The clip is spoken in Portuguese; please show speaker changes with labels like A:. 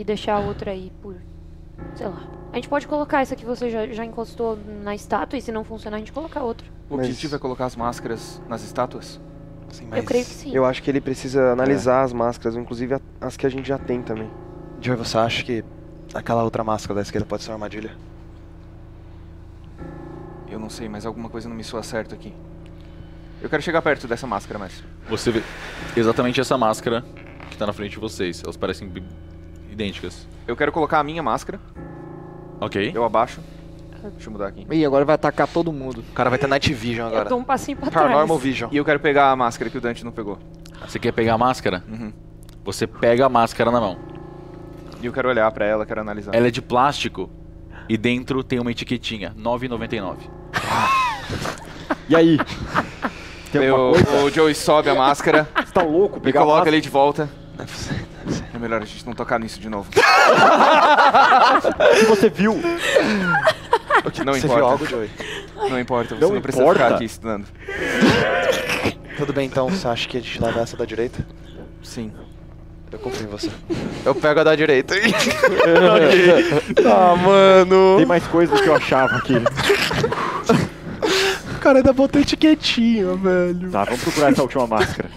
A: e deixar a outra aí por. sei lá. A gente pode colocar essa que você já, já encostou na estátua e se não funcionar a gente coloca outra.
B: O
C: Mas-
B: objetivo é colocar as máscaras nas estátuas?
D: Sim,
A: Eu creio que sim.
C: Eu acho que ele precisa analisar as máscaras, inclusive a- as que a gente já tem também.
D: Joey, você acha que aquela outra máscara da esquerda pode ser uma armadilha?
B: Eu não sei, mas alguma coisa não me soa certo aqui. Eu quero chegar perto dessa máscara, mestre.
E: Você vê exatamente essa máscara que tá na frente de vocês. Elas parecem bi- idênticas.
B: Eu quero colocar a minha máscara.
E: Ok?
B: Eu abaixo. Deixa eu mudar aqui.
F: Ih, agora vai atacar todo mundo.
D: O cara vai ter Night Vision
A: Eu
D: agora.
A: dou um passinho pra trás.
D: Paranormal Vision.
B: E eu quero pegar a máscara que o Dante não pegou.
E: Você quer pegar a máscara?
B: Uhum.
E: Você pega a máscara na mão.
B: E eu quero olhar pra ela, quero analisar.
E: Ela é de plástico e dentro tem uma etiquetinha, R$ 9,99.
F: E aí? Tem
B: Eu- o Joey sobe a máscara
F: Você tá louco?
B: e coloca ali de volta.
D: Ser, deve ser.
B: É melhor a gente não tocar nisso de novo.
F: O que você viu?
B: Não
D: Você
B: importa.
D: viu algo, Joey?
B: Não importa, você
F: Não
B: não, precisa
F: importa?
B: ficar aqui estudando.
D: Tudo bem então, você acha que a gente leva essa da direita?
B: Sim.
D: Eu confio em você. Eu pego a da direita.
C: Ah, mano!
F: Tem mais coisa do que eu achava aqui.
D: O cara ainda botou etiquetinha, velho.
F: Tá, vamos procurar essa última máscara.